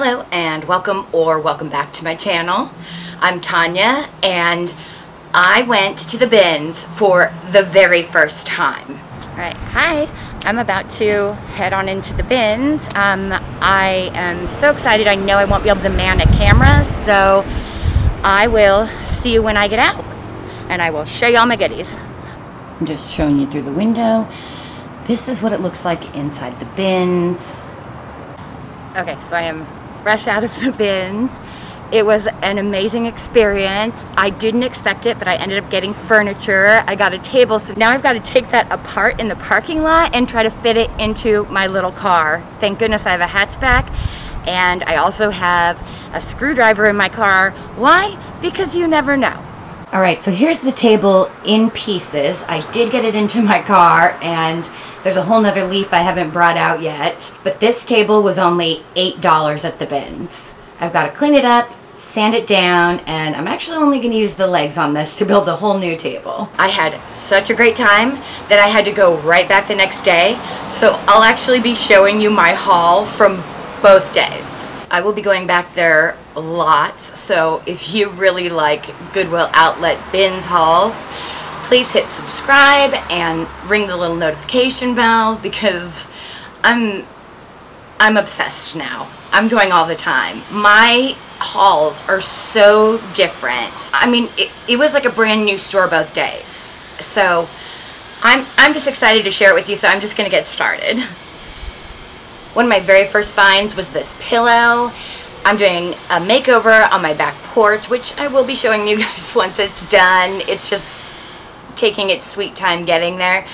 Hello and welcome or welcome back to my channel. I'm Tanya and I went to the bins for the very first time. Alright, hi. I'm about to head on into the bins. Um, I am so excited. I know I won't be able to man a camera, so I will see you when I get out. And I will show you all my goodies. I'm just showing you through the window. This is what it looks like inside the bins. Okay, so I am fresh out of the bins. It was an amazing experience. I didn't expect it, but I ended up getting furniture. I got a table, so now I've got to take that apart in the parking lot and try to fit it into my little car. Thank goodness I have a hatchback, and I also have a screwdriver in my car. Why? Because you never know. All right, so here's the table in pieces. I did get it into my car, and there's a whole nother leaf I haven't brought out yet. But this table was only $8 at the bins. I've got to clean it up, sand it down, and I'm actually only going to use the legs on this to build a whole new table. I had such a great time that I had to go right back the next day, so I'll actually be showing you my haul from both days. I will be going back there lots, so if you really like Goodwill Outlet bins hauls, please hit subscribe and ring the little notification bell because I'm I'm obsessed now. I'm going all the time. My hauls are so different. I mean, it, it was like a brand new store both days. So I'm, I'm just excited to share it with you, so I'm just going to get started. One of my very first finds was this pillow. I'm doing a makeover on my back porch, which I will be showing you guys once it's done. It's just taking its sweet time getting there,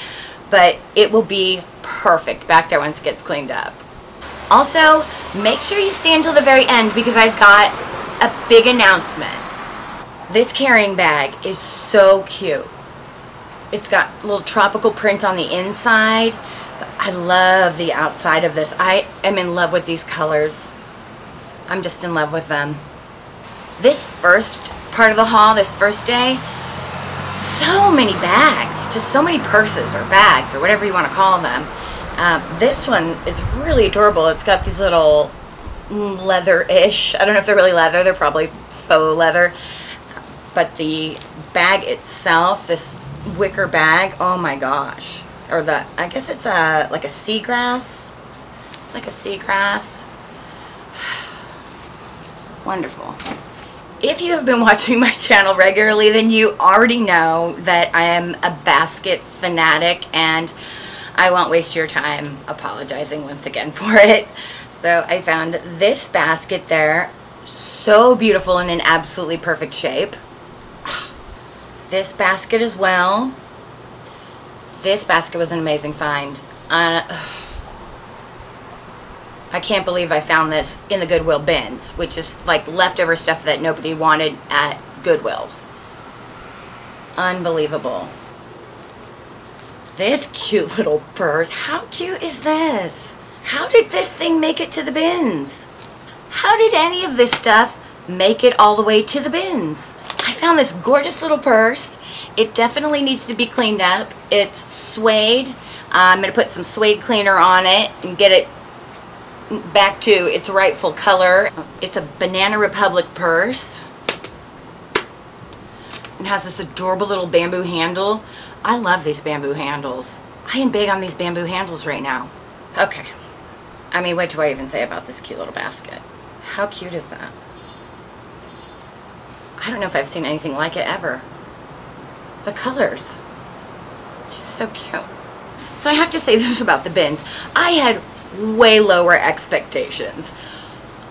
but it will be perfect back there once it gets cleaned up. Also, make sure you stay until the very end because I've got a big announcement. This carrying bag is so cute. It's got little tropical print on the inside. I love the outside of this. I am in love with these colors. I'm just in love with them. This first part of the haul, this first day, so many bags, just so many purses or bags or whatever you want to call them. Um, this one is really adorable. It's got these little leather-ish. I don't know if they're really leather. They're probably faux leather. But the bag itself, this wicker bag, oh my gosh. Or the, I guess it's a, like a seagrass. It's like a seagrass. Wonderful. If you have been watching my channel regularly, then you already know that I am a basket fanatic and I won't waste your time apologizing once again for it. So I found this basket there, so beautiful and in absolutely perfect shape. This basket as well. This basket was an amazing find. Uh, I can't believe I found this in the Goodwill bins, which is like leftover stuff that nobody wanted at Goodwill's. Unbelievable. This cute little purse. How cute is this? How did this thing make it to the bins? How did any of this stuff make it all the way to the bins? I found this gorgeous little purse. It definitely needs to be cleaned up. It's suede. Uh, I'm going to put some suede cleaner on it and get it back to its rightful color. It's a Banana Republic purse. It has this adorable little bamboo handle. I love these bamboo handles. I am big on these bamboo handles right now. Okay. I mean, what do I even say about this cute little basket? How cute is that? I don't know if I've seen anything like it ever. The colors. It's just so cute. So I have to say this about the bins. I had way lower expectations.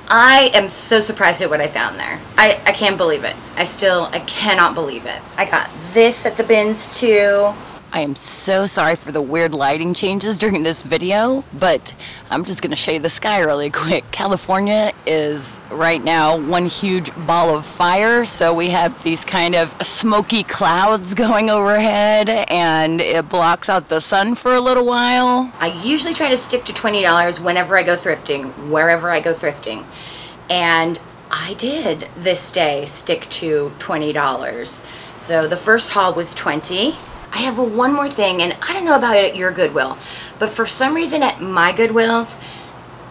I am so surprised at what I found there. I, I can't believe it. I still, I cannot believe it. I got this at the bins too. I am so sorry for the weird lighting changes during this video, but I'm just going to show you the sky really quick. California is right now one huge ball of fire, so we have these kind of smoky clouds going overhead, and it blocks out the sun for a little while. I usually try to stick to $20 whenever I go thrifting, wherever I go thrifting, and I did this day stick to $20. So the first haul was 20 I have one more thing, and I don't know about it at your Goodwill, but for some reason at my Goodwills,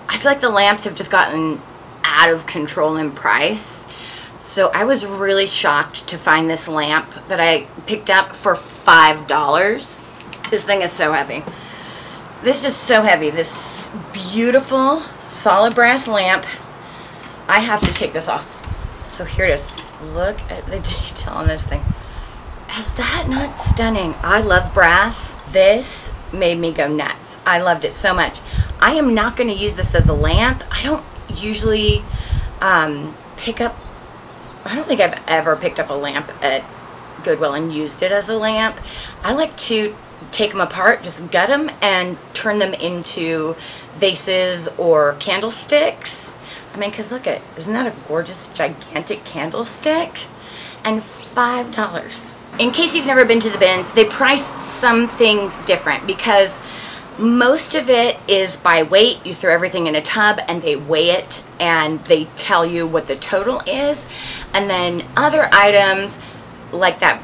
I feel like the lamps have just gotten out of control in price. So I was really shocked to find this lamp that I picked up for $5. This thing is so heavy. This is so heavy. This beautiful solid brass lamp. I have to take this off. So here it is. Look at the detail on this thing. Is that not stunning? I love brass. This made me go nuts. I loved it so much. I am not going to use this as a lamp. I don't usually um, pick up I don't think I've ever picked up a lamp at Goodwill and used it as a lamp. I like to take them apart, just gut them, and turn them into vases or candlesticks. I mean, because look at, isn't that a gorgeous, gigantic candlestick? And $5. In case you've never been to the bins, they price some things different because most of it is by weight. You throw everything in a tub and they weigh it and they tell you what the total is. And then other items like that,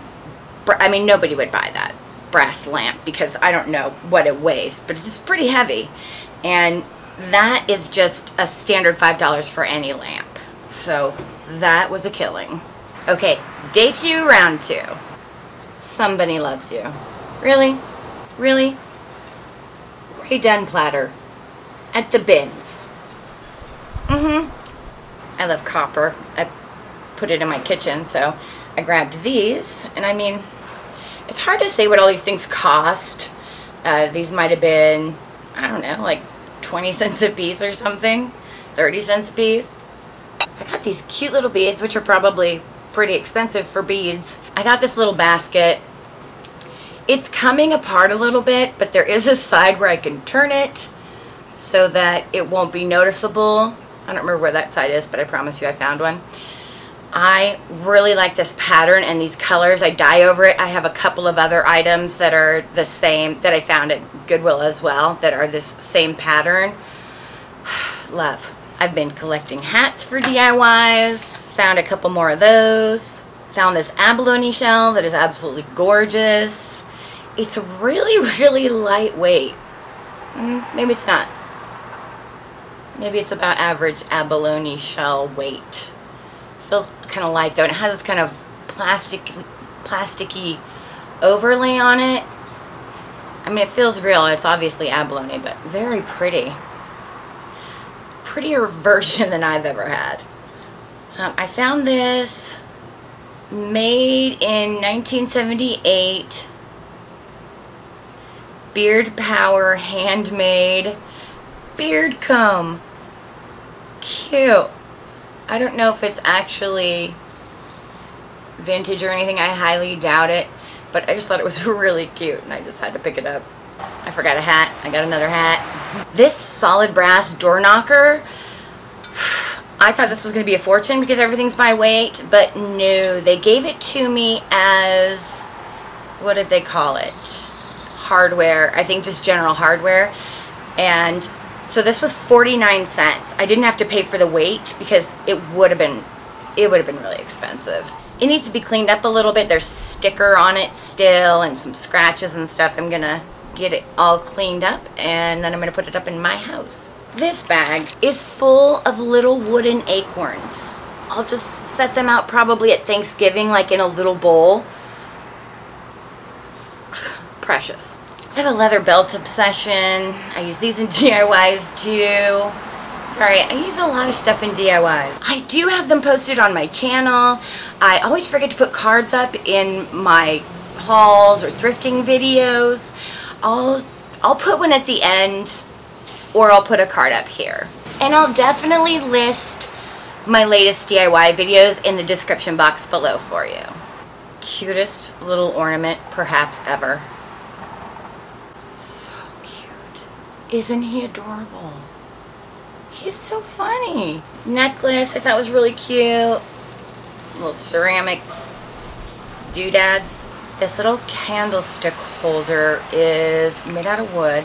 I mean, nobody would buy that brass lamp because I don't know what it weighs, but it's pretty heavy. And that is just a standard $5 for any lamp. So that was a killing. Okay, day two, round two. Somebody loves you. Really? Really? Rae Dunn platter at the bins. Mm-hmm. I love copper. I put it in my kitchen, so I grabbed these. And I mean, it's hard to say what all these things cost. Uh, these might have been, I don't know, like 20 cents a piece or something. 30 cents a piece. I got these cute little beads, which are probably pretty expensive for beads. I got this little basket it's coming apart a little bit, but there is a side where I can turn it so that it won't be noticeable. I don't remember where that side is, but I promise you I found one. I really like this pattern and these colors. I die over it. I have a couple of other items that are the same that I found at Goodwill as well that are this same pattern. Love. I've been collecting hats for DIYs. Found a couple more of those. Found this abalone shell that is absolutely gorgeous. It's really, really lightweight. Mm, maybe it's not. Maybe it's about average abalone shell weight. Feels kind of light though, and it has this kind of plastic, plasticky overlay on it. I mean, it feels real. It's obviously abalone, but very pretty. Prettier version than I've ever had. Um, I found this made in 1978 Beard Power handmade beard comb. Cute. I don't know if it's actually vintage or anything. I highly doubt it. But I just thought it was really cute and I just had to pick it up. I forgot a hat. I got another hat. This solid brass door knocker, I thought this was going to be a fortune because everything's by weight, but no, they gave it to me as, what did they call it? hardware, I think just general hardware. And so this was 49 cents. I didn't have to pay for the weight because it would have been it would have been really expensive. It needs to be cleaned up a little bit. There's sticker on it still and some scratches and stuff. I'm gonna get it all cleaned up and then I'm gonna put it up in my house. This bag is full of little wooden acorns. I'll just set them out probably at Thanksgiving like in a little bowl. Precious. I have a leather belt obsession. I use these in DIYs too. Sorry, I use a lot of stuff in DIYs. I do have them posted on my channel. I always forget to put cards up in my hauls or thrifting videos. I'll, I'll put one at the end or I'll put a card up here. And I'll definitely list my latest DIY videos in the description box below for you. Cutest little ornament perhaps ever. So cute. Isn't he adorable? He's so funny. Necklace I thought was really cute. Little ceramic doodad. This little candlestick holder is made out of wood.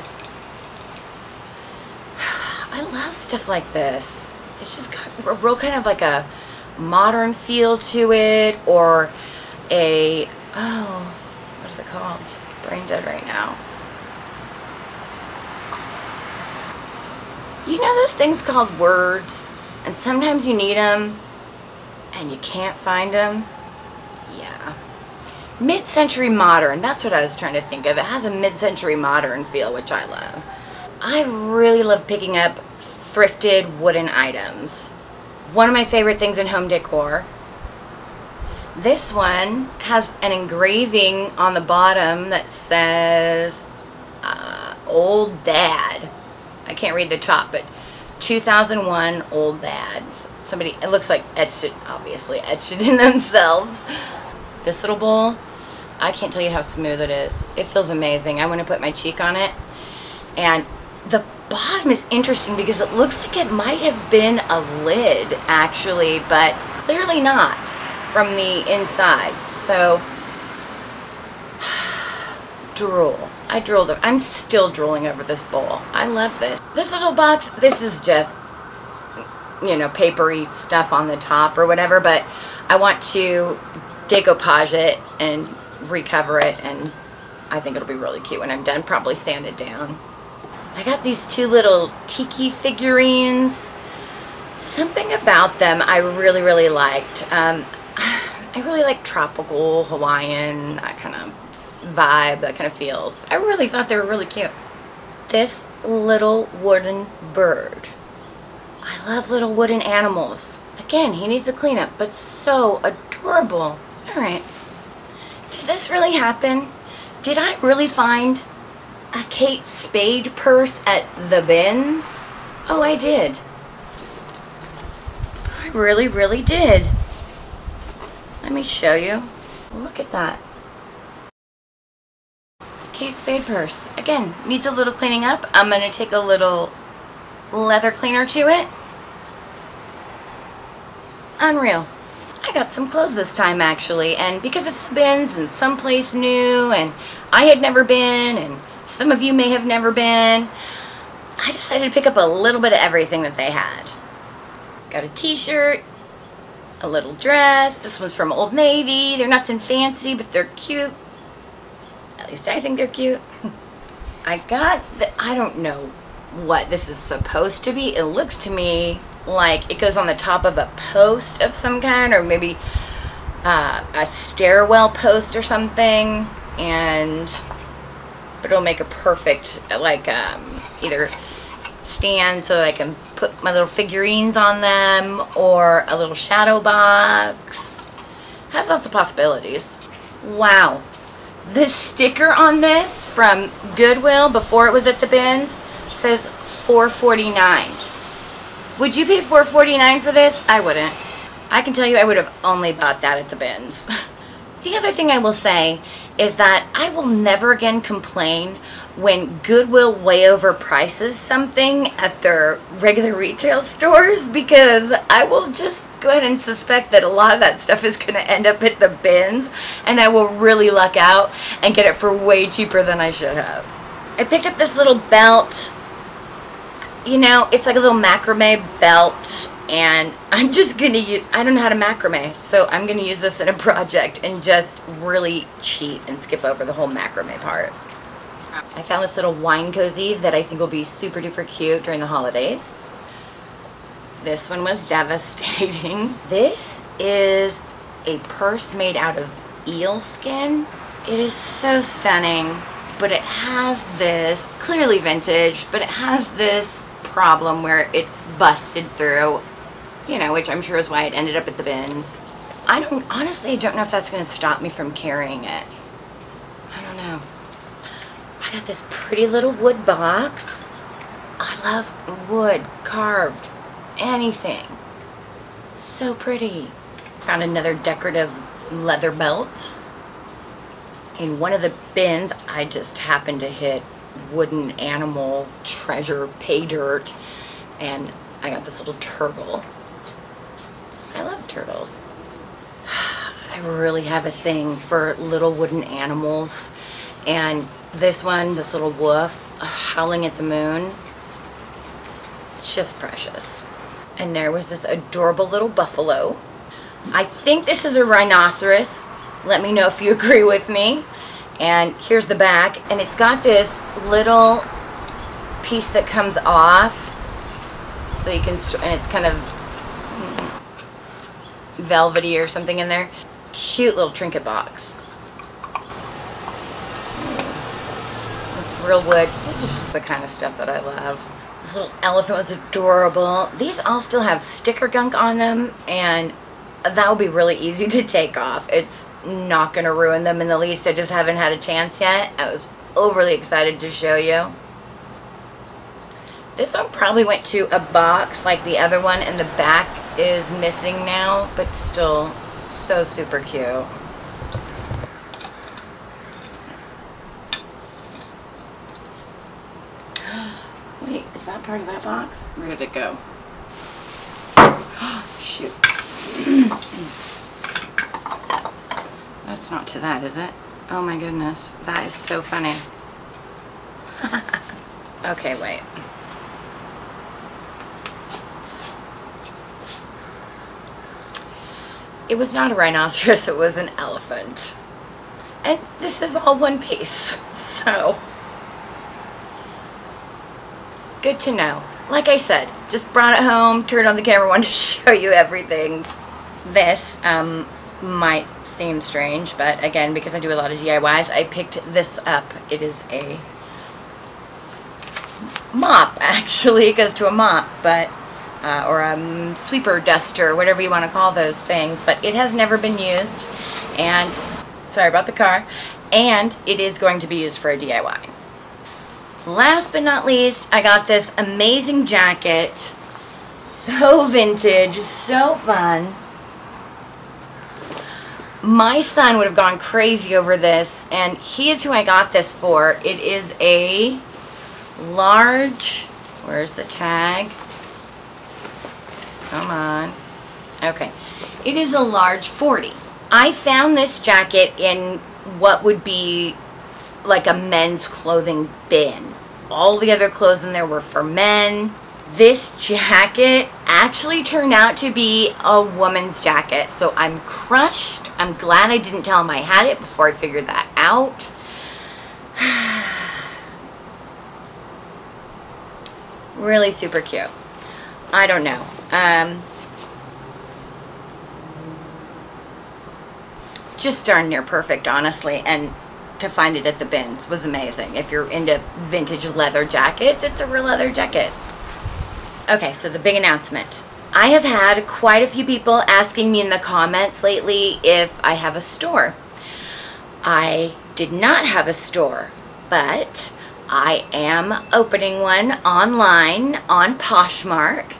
I love stuff like this. It's just got a real kind of like a modern feel to it or a, oh, what is it called? Brain dead right now. You know those things called words And sometimes you need them and you can't find them. Mid-century modern, that's what I was trying to think of. It has a mid-century modern feel, which I love. I really love picking up thrifted wooden items. One of my favorite things in home decor. This one has an engraving on the bottom that says uh, Old Dad. I can't read the top, but 2001 Old Dads. Somebody, it looks like etched it, obviously etched it in themselves. This little bowl, I can't tell you how smooth it is. It feels amazing. I want to put my cheek on it. And the bottom is interesting because it looks like it might have been a lid actually, but clearly not from the inside. So, drool. I drooled. I'm still drooling over this bowl. I love this. This little box, this is just, you know, papery stuff on the top or whatever, but I want to decoupage it and recover it, and I think it'll be really cute when I'm done. Probably sand it down. I got these two little tiki figurines. Something about them I really, really liked. Um, I really like tropical, Hawaiian, that kind of vibe, that kind of feels. I really thought they were really cute. This little wooden bird. I love little wooden animals. Again, he needs a cleanup, but so adorable. All right. Did this really happen? Did I really find a Kate Spade purse at the bins? Oh, I did. I really, really did. Let me show you. Look at that. Kate Spade purse. Again, needs a little cleaning up. I'm going to take a little leather cleaner to it. Unreal. I got some clothes this time actually and because it's the bins and someplace new and I had never been and some of you may have never been. I decided to pick up a little bit of everything that they had. Got a t-shirt, a little dress. This one's from Old Navy. They're nothing fancy, but they're cute. At least I think they're cute. I got the, I don't know what this is supposed to be. It looks to me like it goes on the top of a post of some kind or maybe uh, a stairwell post or something. And but it'll make a perfect like um, either stand so that I can put my little figurines on them or a little shadow box. Has lots of possibilities. Wow. The sticker on this from Goodwill before it was at the bins says 449 Would you pay 449 for this? I wouldn't. I can tell you I would have only bought that at the bins. the other thing I will say is that I will never again complain when Goodwill way overprices something at their regular retail stores because I will just go ahead and suspect that a lot of that stuff is going to end up at the bins and I will really luck out and get it for way cheaper than I should have. I picked up this little belt. You know, it's like a little macrame belt and I'm just gonna use, I don't know how to macrame, so I'm gonna use this in a project and just really cheat and skip over the whole macrame part. I found this little wine cozy that I think will be super duper cute during the holidays. This one was devastating. This is a purse made out of eel skin. It is so stunning, but it has this, clearly vintage, but it has this problem where it's busted through you know, which I'm sure is why it ended up at the bins. I don't, honestly, I don't know if that's going to stop me from carrying it. I don't know. I got this pretty little wood box. I love wood, carved, anything. So pretty. Found another decorative leather belt. In one of the bins, I just happened to hit wooden animal treasure pay dirt and I got this little turtle I love turtles. I really have a thing for little wooden animals. And this one, this little wolf, uh, howling at the moon, it's just precious. And there was this adorable little buffalo. I think this is a rhinoceros. Let me know if you agree with me. And here's the back. And it's got this little piece that comes off. So you can, and it's kind of velvety or something in there. Cute little trinket box. It's real wood. This is just the kind of stuff that I love. This little elephant was adorable. These all still have sticker gunk on them and that will be really easy to take off. It's not going to ruin them in the least. I just haven't had a chance yet. I was overly excited to show you. This one probably went to a box like the other one and the back is missing now, but still so super cute. Wait, is that part of that box? Where did it go? Shoot. That's not to that, is it? Oh my goodness. That is so funny. okay, wait. It was not a rhinoceros, it was an elephant. And this is all one piece, so... Good to know. Like I said, just brought it home, turned on the camera, wanted to show you everything. This um, might seem strange, but again, because I do a lot of DIYs, I picked this up. It is a mop, actually. It goes to a mop, but uh, or a sweeper duster, whatever you want to call those things, but it has never been used, and sorry about the car, and it is going to be used for a DIY. Last but not least, I got this amazing jacket. So vintage, so fun. My son would have gone crazy over this, and he is who I got this for. It is a large, where's the tag? Come on. Okay. It is a large 40. I found this jacket in what would be like a men's clothing bin. All the other clothes in there were for men. This jacket actually turned out to be a woman's jacket. So I'm crushed. I'm glad I didn't tell him I had it before I figured that out. really super cute. I don't know. Um, just darn near perfect, honestly. And to find it at the bins was amazing. If you're into vintage leather jackets, it's a real leather jacket. Okay, so the big announcement. I have had quite a few people asking me in the comments lately if I have a store. I did not have a store, but I am opening one online on Poshmark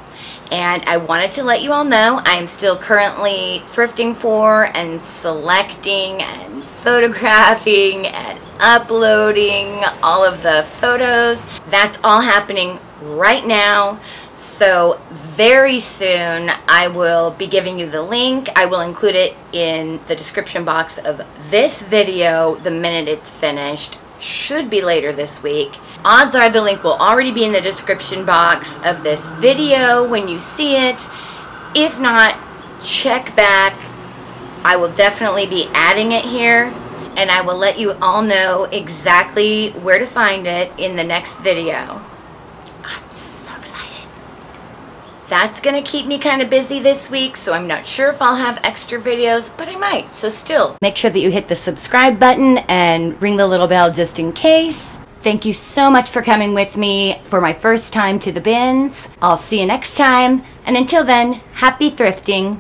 and I wanted to let you all know I am still currently thrifting for and selecting and photographing and uploading all of the photos. That's all happening right now. So very soon I will be giving you the link. I will include it in the description box of this video the minute it's finished should be later this week. Odds are the link will already be in the description box of this video when you see it. If not, check back. I will definitely be adding it here and I will let you all know exactly where to find it in the next video. I'm so excited. That's going to keep me kind of busy this week, so I'm not sure if I'll have extra videos, but I might, so still. Make sure that you hit the subscribe button and ring the little bell just in case. Thank you so much for coming with me for my first time to the bins. I'll see you next time, and until then, happy thrifting.